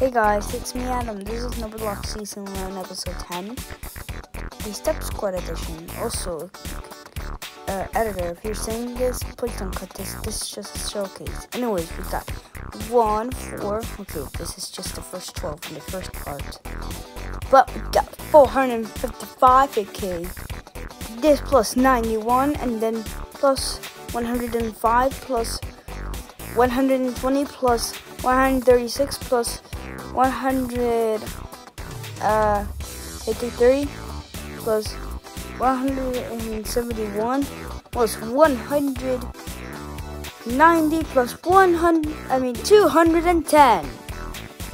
Hey guys, it's me Adam. This is Numberblocks Season 1, Episode 10. The Step Squad Addition. Also, uh, editor, if you're saying this, please don't cut this. This is just a showcase. Anyways, we got 1, 4. Okay, this is just the first 12 in the first part. But we got 455 AK. This plus 91, and then plus 105 plus 120 plus 136 plus 153 plus 171 plus 190 plus 100 I mean 210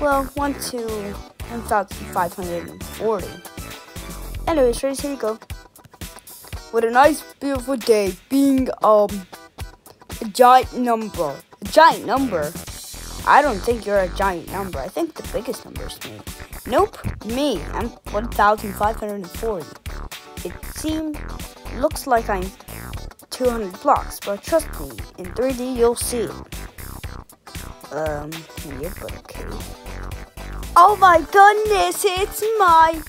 well 1 to 1540 anyways ready here you go. What a nice beautiful day being um a giant number a giant number I don't think you're a giant number. I think the biggest number is me. Nope, me. I'm 1,540. It seems, looks like I'm 200 blocks, but trust me, in 3D you'll see. Um, weird, but okay. Oh my goodness, it's my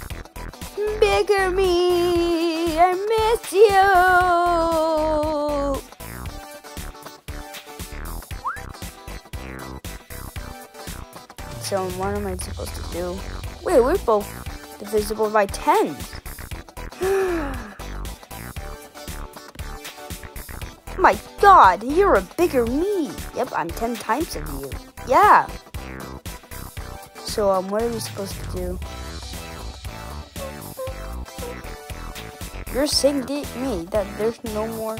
bigger me. I miss you. So what am I supposed to do? Wait, we're both divisible by 10. My god, you're a bigger me. Yep, I'm 10 times of you. Yeah. So, um, what are we supposed to do? You're saying to me that there's no more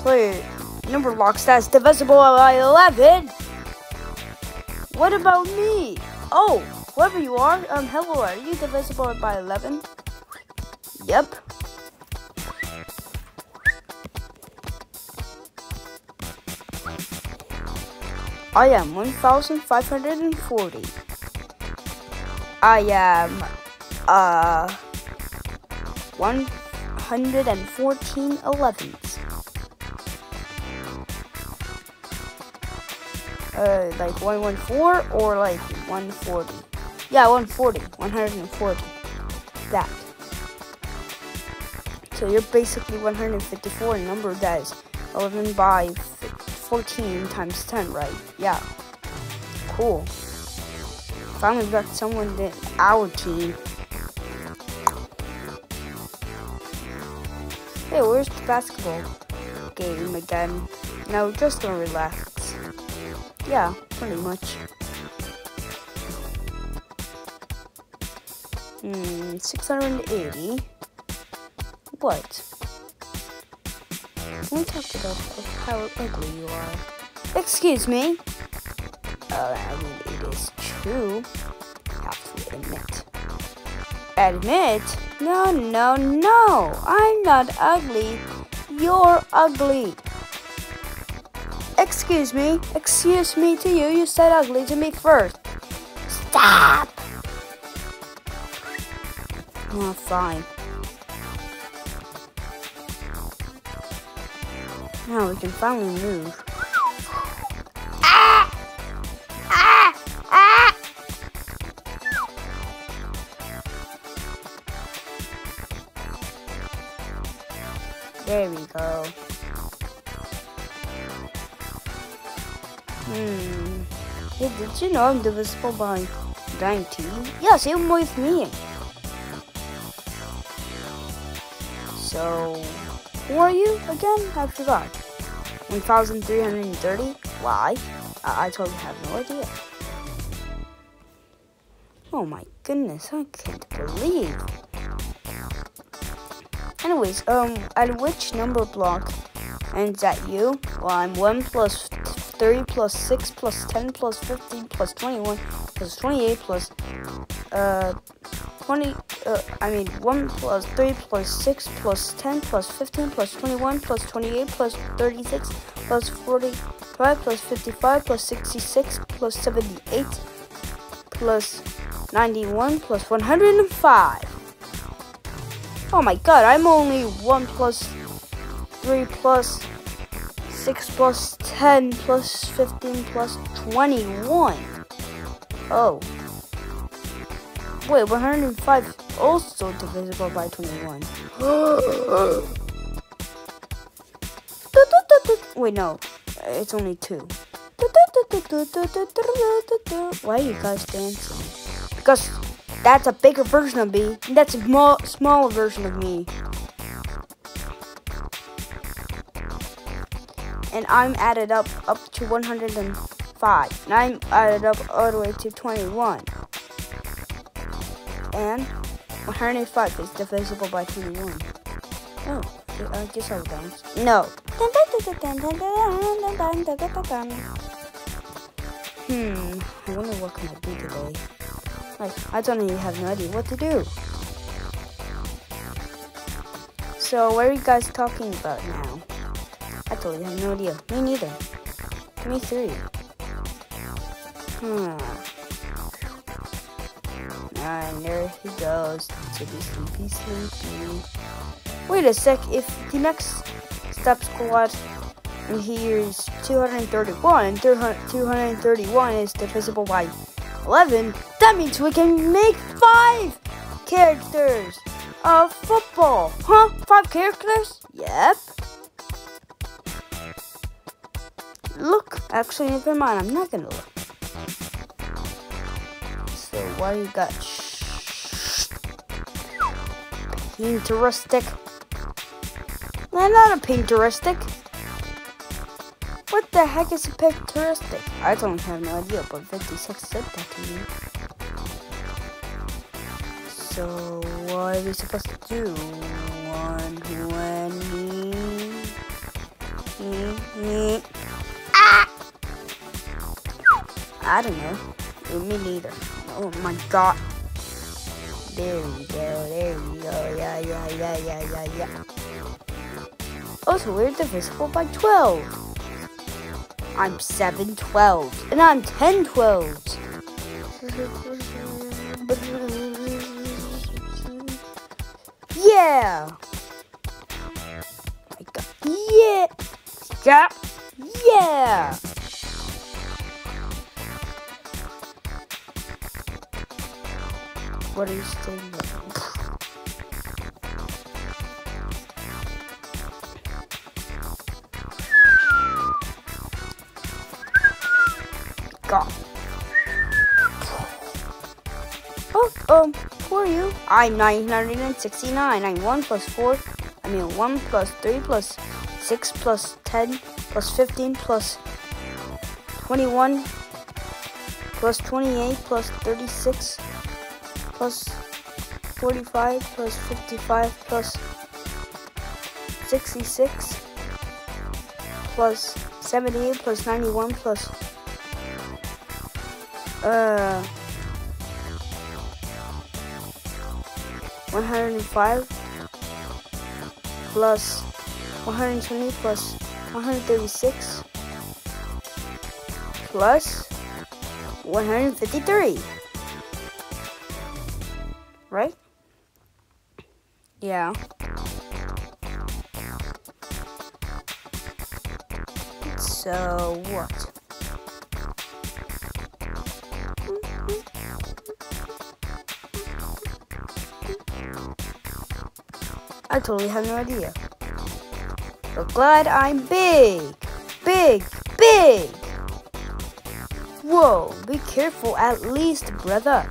player Numberblocks that's divisible by 11? What about me? Oh, whoever you are, um, hello, are you divisible by 11? Yep. I am 1,540. I am, uh, 114 11ths. Uh, like 114 or like 140. Yeah, 140. 140. That. So you're basically 154 in number is 11 by 14 times 10, right? Yeah. Cool. Finally got someone in our team. Hey, where's the basketball game again? No, just gonna relax. Yeah, pretty much. Hmm, 680. What? We talked about how ugly you are. Excuse me? Uh, I mean, it is true. Have to admit. Admit? No, no, no. I'm not ugly. You're ugly. Excuse me. Excuse me to you. You said ugly to me first. Stop! Oh, fine. Now we can finally move. You know I'm divisible by 19? Yeah, same with me. So, who are you again? I forgot. 1,330? Why? I, I totally have no idea. Oh my goodness, I can't believe. Anyways, um, at which number block ends at you? Well, I'm 1 plus 30 plus 6 plus 10 plus 15 plus 21 plus 28 plus uh 20 uh, I mean 1 plus 3 plus 6 plus 10 plus 15 plus 21 plus 28 plus 36 plus 45 plus 55 plus 66 plus 78 plus 91 plus 105 Oh my god, I'm only 1 plus 3 plus 6 plus 10 plus 15 plus 21. Oh. Wait, 105 also divisible by 21. Wait, no. It's only 2. Why are you guys dancing? Because that's a bigger version of me. That's a small, smaller version of me. And I'm added up up to 105. And I'm added up all the way to 21. And 105 is divisible by 21. Oh, I guess I'll dance. No. Hmm, I wonder what can I do today. Like, I don't even have no idea what to do. So, what are you guys talking about now? I totally have no idea. Me neither. Me three. Hmm. And there he goes be sleepy, sleepy. Wait a sec. If the next step squad and here's 231, and 231 is divisible by 11, that means we can make five characters of football. Huh? Five characters? Yep. Look, actually, never mind. I'm not gonna look. So, what do you got? Painteristic. No, not a painteristic. What the heck is a picturistic? I don't have no idea, but 56 said that to me. So, what are we supposed to do? 120. Ah! I don't know. Me neither. Oh my god. There we go, there we go. Yeah, yeah, yeah, yeah, yeah, yeah. Also, we're divisible by 12. I'm 7 12 and I'm 10 12. Yeah. Yeah. Yeah. Yeah. What are you saying? God. Oh, um, who are you? I'm 969. I'm 1 plus 4. I mean, 1 plus 3 plus 6 plus 10 plus 15 plus 21 plus 28 plus 36 plus 45 plus 55 plus 66 plus 78 plus 91 plus uh, 105 plus 120 plus 136 plus 153. Right? Yeah. So what? I totally have no idea. But glad I'm big, big, big. Whoa, be careful at least, brother.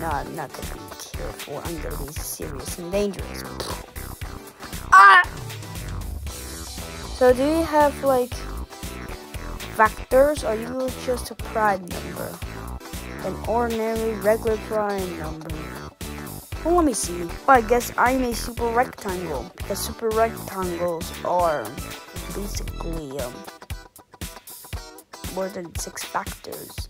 No, I'm not gonna careful. I'm gonna be serious and dangerous. Ah! So do you have like factors or you just a prime number? An ordinary regular prime number. Well, let me see. Well, I guess I'm a super rectangle because super rectangles are basically um, more than six factors.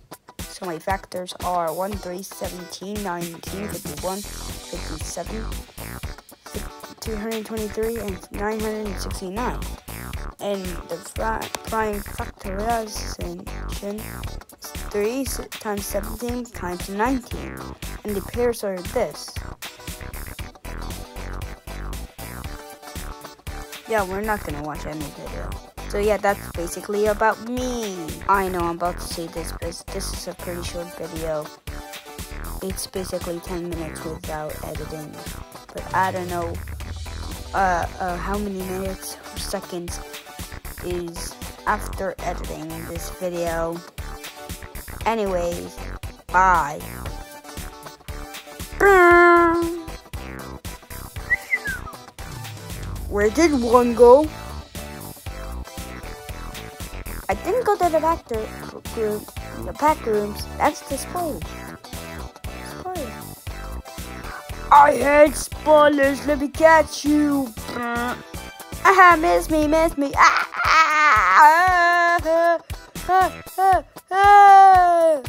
So my factors are 1, 3, 17, 19, 51, 57, 223, and 969. And the prime factorization is 3 times 17 times 19. And the pairs are this. Yeah, we're not gonna watch any video. So yeah, that's basically about me. I know I'm about to say this, but this is a pretty short video. It's basically 10 minutes without editing. But I don't know uh, uh, how many minutes or seconds is after editing this video. Anyways, bye. Where did one go? I didn't go to the back room, the back rooms. That's the spoil. Spoil. I hate spoilers. Let me catch you. Ah, miss me, miss me. Ah, ah, ah, ah, ah, ah.